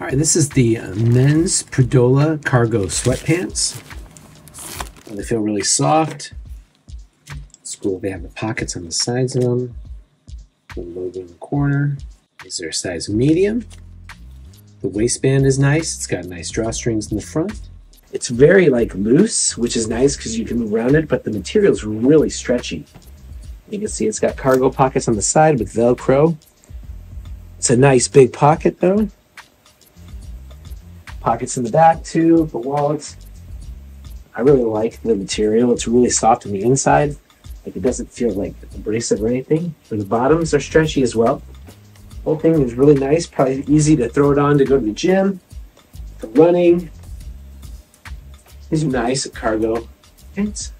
All right, this is the uh, men's Pudolla cargo sweatpants. They feel really soft. It's cool. They have the pockets on the sides of them. The logo in the corner. These are size medium. The waistband is nice. It's got nice drawstrings in the front. It's very like loose, which is nice because you can move around it, but the material is really stretchy. You can see it's got cargo pockets on the side with Velcro. It's a nice big pocket though. Pockets in the back too, for wallets. I really like the material. It's really soft on the inside. Like it doesn't feel like abrasive or anything. And the bottoms are stretchy as well. Whole thing is really nice. Probably easy to throw it on to go to the gym, for running. These are nice cargo pants.